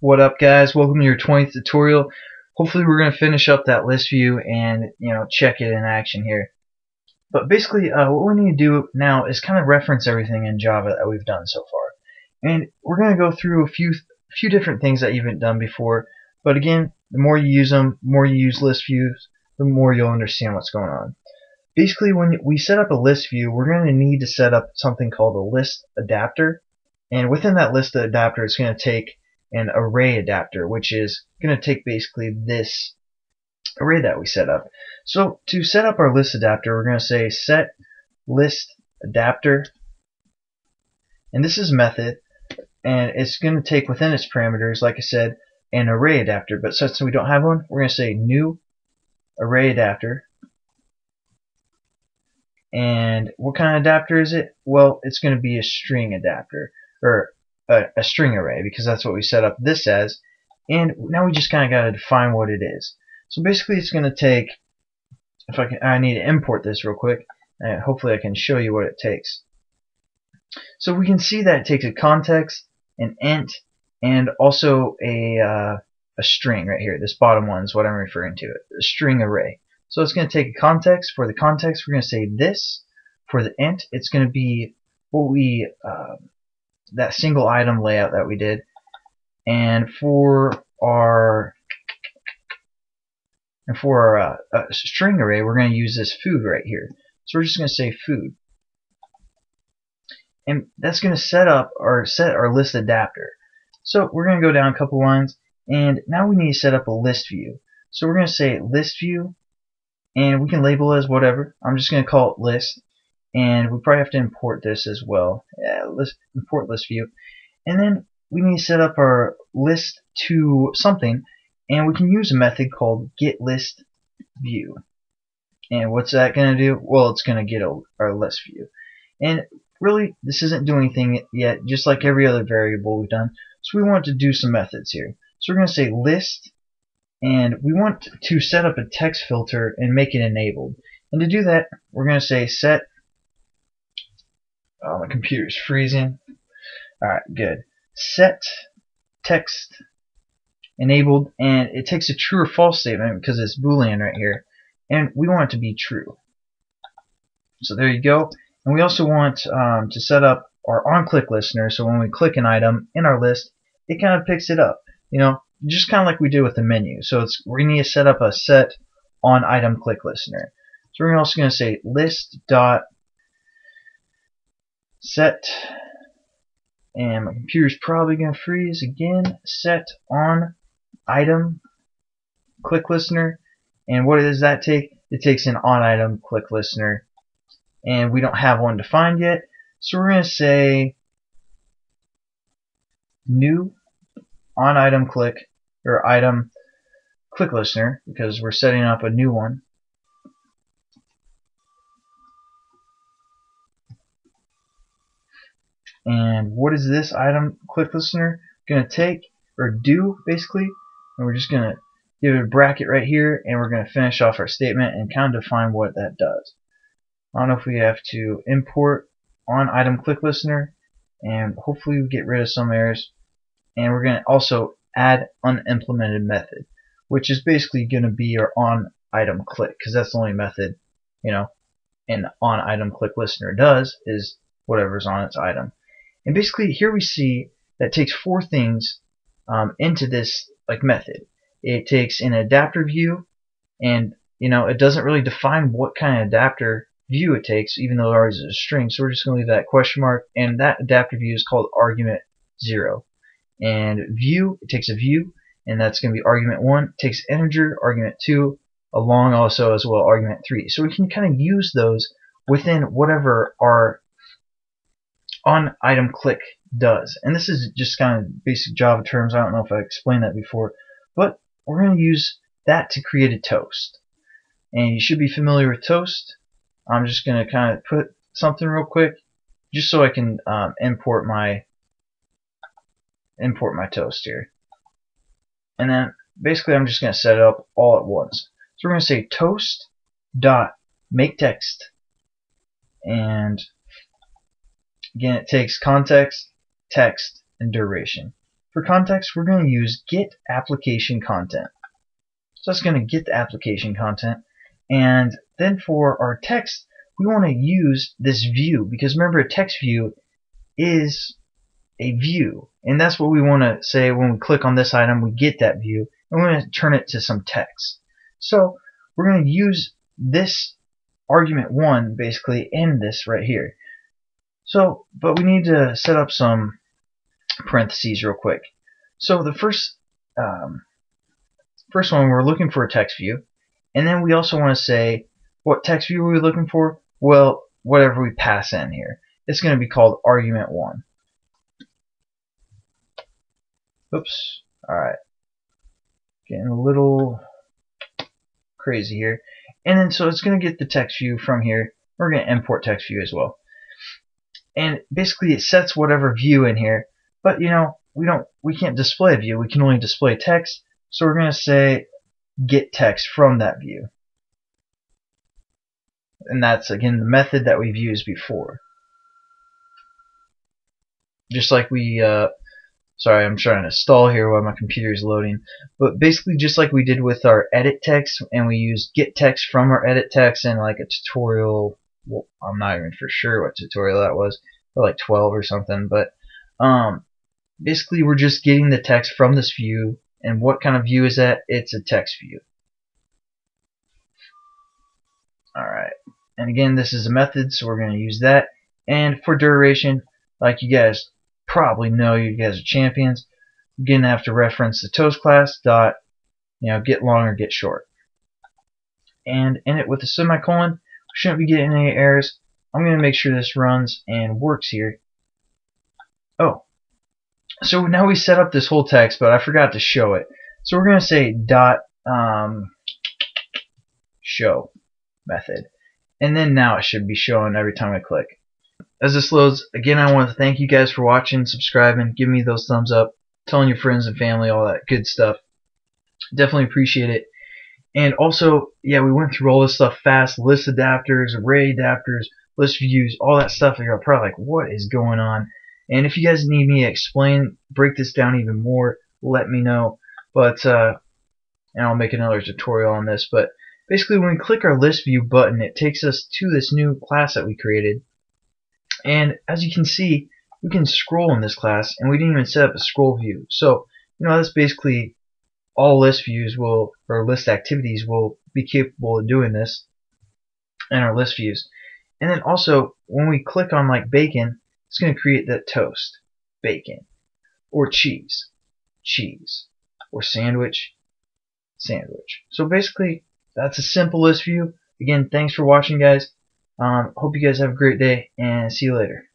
What up guys? Welcome to your 20th tutorial. Hopefully we're going to finish up that list view and you know check it in action here. But basically uh, what we need to do now is kind of reference everything in Java that we've done so far. And we're going to go through a few few different things that you haven't done before. But again, the more you use them, the more you use list views, the more you'll understand what's going on. Basically when we set up a list view, we're going to need to set up something called a list adapter. And within that list adapter, it's going to take an array adapter, which is going to take basically this array that we set up. So to set up our list adapter, we're going to say set list adapter, and this is method, and it's going to take within its parameters, like I said, an array adapter. But since we don't have one, we're going to say new array adapter. And what kind of adapter is it? Well, it's going to be a string adapter, or a, a string array because that's what we set up this as. And now we just kind of got to define what it is. So basically it's going to take if I can I need to import this real quick and hopefully I can show you what it takes. So we can see that it takes a context an int and also a uh, a string right here. This bottom one is what I'm referring to a string array. So it's going to take a context. For the context we're going to say this. For the int it's going to be what we uh, that single item layout that we did. And for our and for our uh, string array, we're going to use this food right here. So we're just going to say food. And that's going to set up our set our list adapter. So we're going to go down a couple lines and now we need to set up a list view. So we're going to say list view and we can label it as whatever. I'm just going to call it list and we probably have to import this as well. Yeah, let's import list view. And then we need to set up our list to something, and we can use a method called get list view And what's that going to do? Well, it's going to get a, our list view. And really, this isn't doing anything yet, just like every other variable we've done. So we want to do some methods here. So we're going to say list, and we want to set up a text filter and make it enabled. And to do that, we're going to say set Oh, my computer's freezing. Alright, good. Set text enabled, and it takes a true or false statement because it's boolean right here, and we want it to be true. So there you go. And we also want um, to set up our on-click listener, so when we click an item in our list, it kind of picks it up. You know, just kind of like we did with the menu. So it's we need to set up a set on item click listener. So we're also going to say list dot set. And my computer's probably gonna freeze again. Set on item. Click listener. And what does that take? It takes an on item click listener. And we don't have one defined yet. So we're gonna say new on item click or item click listener because we're setting up a new one and what is this item? Click listener. Going to take or do basically. And we're just going to give it a bracket right here and we're going to finish off our statement and kind of define what that does. I don't know if we have to import on item click listener and hopefully we get rid of some errors. And we're going to also add unimplemented method which is basically going to be our on item click because that's the only method you know an on item click listener does is whatever's on its item and basically here we see that takes four things um, into this like method. It takes an adapter view and you know it doesn't really define what kind of adapter view it takes even though ours is a string. So we're just going to leave that question mark. And that adapter view is called argument 0 and view it takes a view and that's going to be argument 1 it takes integer argument 2 along also as well argument 3 so we can kind of use those within whatever our on item click does. And this is just kind of basic Java terms. I don't know if I explained that before. But we're going to use that to create a toast. And you should be familiar with toast. I'm just going to kind of put something real quick just so I can um, import my import my toast here. And then basically I'm just going to set it up all at once. So we're going to say toast dot make text and Again, it takes context, text, and duration for context, we're going to use get application content. So that's going to get the application content. And then for our text, we want to use this view because remember a text view is a view. And that's what we want to say when we click on this item, we get that view. And we're going to turn it to some text. So we're going to use this argument 1 basically in this right here. So, but we need to set up some parentheses real quick. So the first um, first one, we're looking for a text view. And then we also want to say, what text view are we looking for? Well, whatever we pass in here. It's going to be called argument 1. Oops. Alright. Getting a little crazy here. And then so it's going to get the text view from here. We're going to import text view as well. And basically it sets whatever view in here. But you know, we don't we can't display a view. We can only display text. So we're going to say get text from that view. And that's again the method that we've used before. Just like we uh, Sorry, I'm trying to stall here while my computer is loading. But basically, just like we did with our edit text, and we use get text from our edit text in like a tutorial. Well, I'm not even for sure what tutorial that was, but like 12 or something. But um, basically, we're just getting the text from this view. And what kind of view is that? It's a text view. Alright. And again, this is a method, so we're going to use that. And for duration, like you guys probably know you guys are champions. You're gonna have to reference the toast class dot, you know, get long or get short. And in it with a semicolon, shouldn't be getting any errors. I'm gonna make sure this runs and works here. Oh, so now we set up this whole text, but I forgot to show it. So we're gonna say dot um, show method, and then now it should be showing every time I click as this loads, again, I want to thank you guys for watching, subscribing, giving me those thumbs up, telling your friends and family, all that good stuff. Definitely appreciate it. And also, yeah, we went through all this stuff fast, list adapters, array adapters, list views, all that stuff. You're probably like, what is going on? And if you guys need me to explain, break this down even more, let me know. But, uh, and I'll make another tutorial on this. But basically, when we click our list view button, it takes us to this new class that we created. And as you can see, we can scroll in this class, and we didn't even set up a scroll view. So, you know, that's basically all list views will, or list activities will be capable of doing this in our list views. And then also, when we click on like bacon, it's going to create that toast, bacon, or cheese, cheese, or sandwich, sandwich. So basically, that's a simple list view. Again, thanks for watching, guys. Um, hope you guys have a great day and see you later.